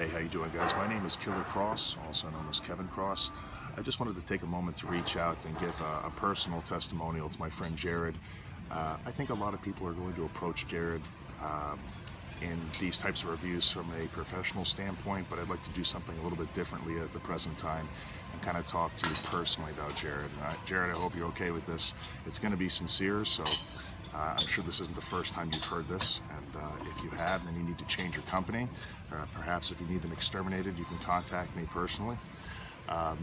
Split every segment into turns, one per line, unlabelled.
Hey, how you doing, guys? My name is Killer Kross, also known as Kevin Kross. I just wanted to take a moment to reach out and give a, a personal testimonial to my friend Jared. Uh, I think a lot of people are going to approach Jared um, in these types of reviews from a professional standpoint, but I'd like to do something a little bit differently at the present time and kind of talk to you personally about Jared. Uh, Jared, I hope you're okay with this. It's going to be sincere, so uh, I'm sure this isn't the first time you've heard this, and uh, if you have, then you need to change your company. Uh, perhaps if you need them exterminated, you can contact me personally. Um,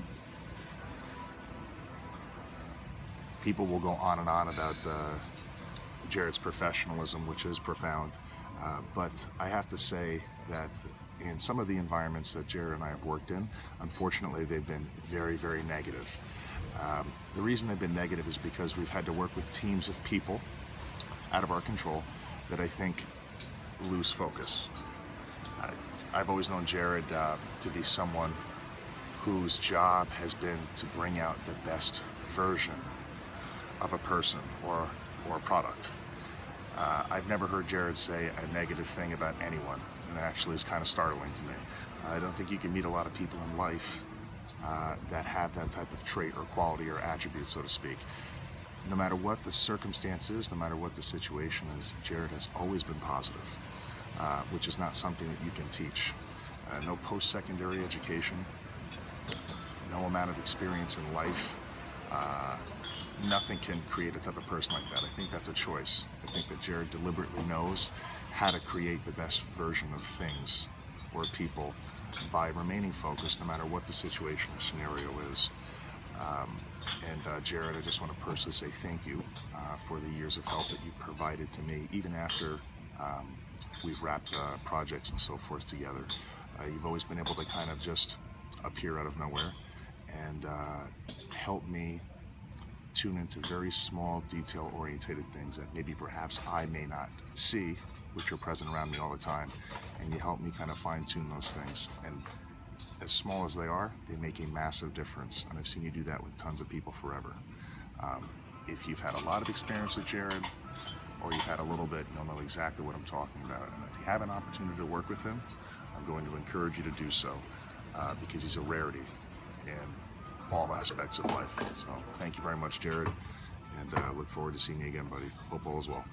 people will go on and on about uh, Jared's professionalism, which is profound. Uh, but I have to say that in some of the environments that Jared and I have worked in, unfortunately, they've been very, very negative. Um, the reason they've been negative is because we've had to work with teams of people out of our control that I think lose focus. I, have always known Jared uh, to be someone whose job has been to bring out the best version of a person or, or a product. Uh, I've never heard Jared say a negative thing about anyone, and it actually is kind of startling to me. I don't think you can meet a lot of people in life uh, that have that type of trait or quality or attribute, so to speak. No matter what the circumstance is, no matter what the situation is, Jared has always been positive, uh, which is not something that you can teach. Uh, no post-secondary education, no amount of experience in life, uh, nothing can create a type of person like that. I think that's a choice. I think that Jared deliberately knows how to create the best version of things or people by remaining focused no matter what the situation or scenario is. Um, and uh, Jared, I just want to personally say thank you uh, for the years of help that you provided to me, even after um, we've wrapped uh, projects and so forth together. Uh, you've always been able to kind of just appear out of nowhere and uh, help me tune into very small, detail-orientated things that maybe perhaps I may not see, which are present around me all the time, and you help me kind of fine-tune those things. And as small as they are, they make a massive difference, and I've seen you do that with tons of people forever. Um, if you've had a lot of experience with Jared, or you've had a little bit, you'll know exactly what I'm talking about. And if you have an opportunity to work with him, I'm going to encourage you to do so, uh, because he's a rarity. And all aspects of life. So thank you very much, Jared, and uh, look forward to seeing you again, buddy. Hope all is well.